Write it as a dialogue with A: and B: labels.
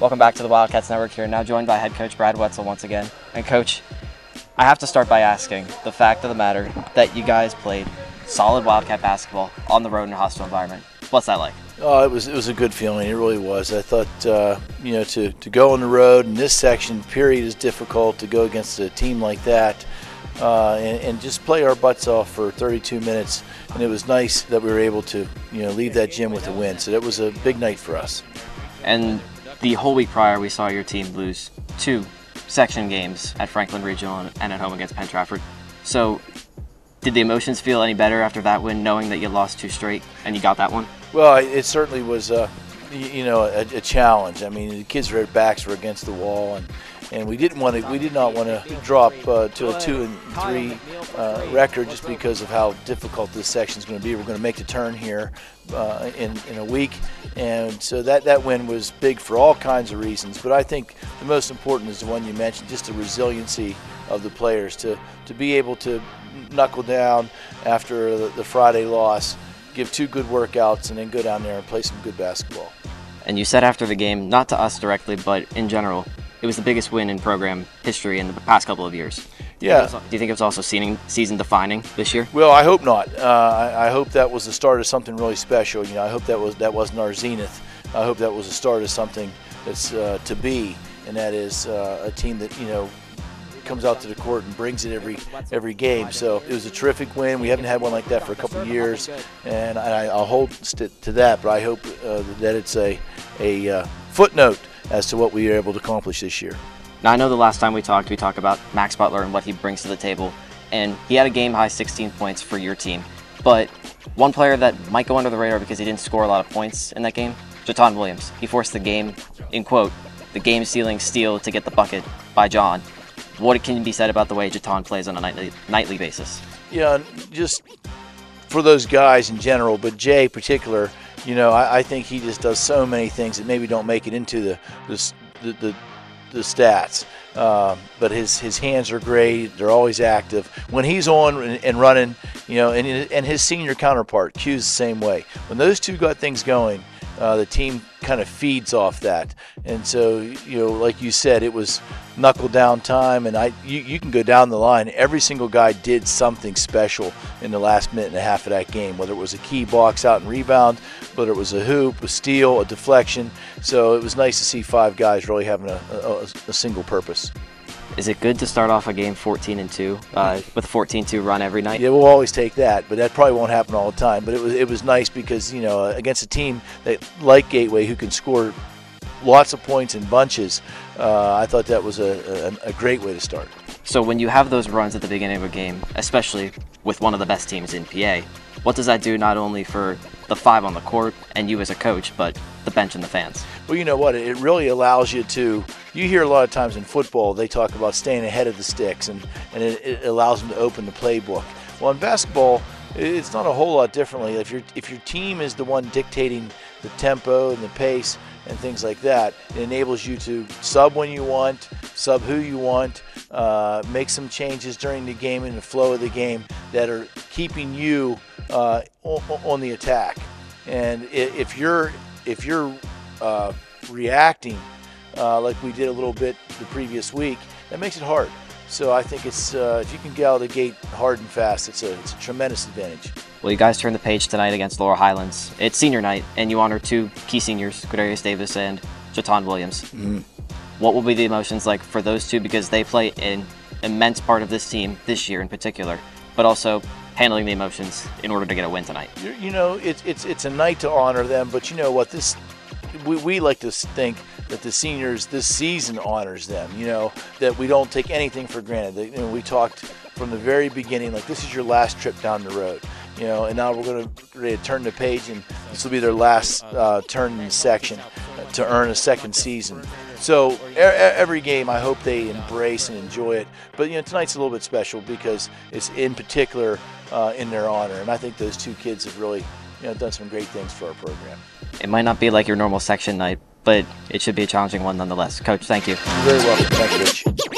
A: Welcome back to the Wildcats Network here, now joined by head coach Brad Wetzel once again. And coach, I have to start by asking the fact of the matter that you guys played solid Wildcat basketball on the road in a hostile environment. What's that like?
B: Oh, it was it was a good feeling. It really was. I thought uh, you know to, to go on the road in this section period is difficult to go against a team like that, uh, and, and, just play our butts off for 32 minutes. And it was nice that we were able to you know leave that gym with a win. So that was a big night for us.
A: And the whole week prior, we saw your team lose two section games at Franklin Regional and at home against Penn Trafford. So, did the emotions feel any better after that win, knowing that you lost two straight and you got that one?
B: Well, it certainly was, uh, you know, a, a, challenge. I mean, the kids' backs were against the wall, and and we didn't want to we did not want to drop uh, to a two and three uh, record just because of how difficult this section is going to be. We're going to make the turn here uh, in in a week, and so that that win was big for all kinds of reasons. But I think the most important is the one you mentioned, just the resiliency of the players to to be able to knuckle down after the, the Friday loss, give two good workouts, and then go down there and play some good basketball.
A: And you said after the game, not to us directly, but in general, it was the biggest win in program history in the past couple of years.
B: Yeah.
A: Do you think it was also season defining this year?
B: Well, I hope not. Uh, I, I, hope that was the start of something really special. You know, I hope that was that wasn't our zenith. I hope that was the start of something that's uh, to be, and that is uh, a team that you know comes out to the court and brings it every every game. So it was a terrific win. We haven't had one like that for a couple of years, and I, will hold to that. But I hope uh, that it's a a uh, footnote as to what we were able to accomplish this year.
A: Now, I know the last time we talked, we talked about Max Butler and what he brings to the table, and he had a game high 16 points for your team. But one player that might go under the radar because he didn't score a lot of points in that game, Jaton Williams. He forced the game, in quote, the game sealing steal to get the bucket by John. What can be said about the way Jaton plays on a nightly, nightly basis?
B: Yeah, just for those guys in general, but Jay particular, you know, I, I, think he just does so many things that maybe don't make it into the the the, the, the stats. Um, but his his hands are great. They're always active. When he's on and, and running, you know, and and his senior counterpart, Q's the same way. When those two got things going, uh, the team kind of feeds off that. And so, you know, like you said, it was knuckle down time, and I you, you can go down the line. Every single guy did something special in the last minute and a half of that game, whether it was a key box out and rebound, whether it was a hoop, a steal, a deflection. So it was nice to see five guys really having a, a, a single purpose.
A: Is it good to start off a game 14 and 2 uh, with 14-2 run every night?
B: Yeah, we'll always take that, but that probably won't happen all the time. But it was it was nice because you know against a team that like Gateway who can score lots of points in bunches, uh, I thought that was a, a, a great way to start.
A: So when you have those runs at the beginning of a game, especially with one of the best teams in PA, what does that do not only for the five on the court and you as a coach, but the bench and the fans?
B: Well, you know what? It really allows you to. You hear a lot of times in football, they talk about staying ahead of the sticks, and, and it, it allows them to open the playbook. Well, in basketball, it's not a whole lot differently. If your if your team is the one dictating the tempo and the pace and things like that, it enables you to sub when you want, sub who you want, uh, make some changes during the game and the flow of the game that are keeping you uh, on the attack. And if you're if you're uh, reacting uh, like we did a little bit the previous week, that makes it hard. So I think it's uh, if you can get out of the gate hard and fast, it's a it's a tremendous advantage.
A: Well, you guys turn the page tonight against Laurel Highlands. It's senior night, and you honor two key seniors, Quadarius Davis and Jaton Williams. Mm-hmm. What will be the emotions like for those two because they play an immense part of this team this year in particular, but also handling the emotions in order to get a win tonight.
B: You know, it's it's it's a night to honor them, but you know what? This we, we like to think that the seniors this season honors them. You know that we don't take anything for granted. That, you know, we talked from the very beginning like this is your last trip down the road. You know, and now we're going to turn the page, and this will be their last uh, turn in the section to earn a second season. So every game, I hope they embrace and enjoy it. But you know, tonight's a little bit special because it's in particular uh, in their honor, and I think those two kids have really you know done some great things for our program.
A: It might not be like your normal section night, but it should be a challenging one nonetheless. Coach, thank you.
B: You're very welcome. Thanks, Rich.